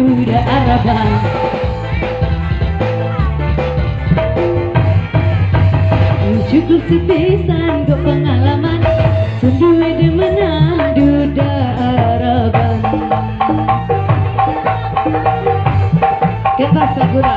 kuda Araba Cukup sepesan ke pengalaman Sundu di menandu daraban Kepas segera.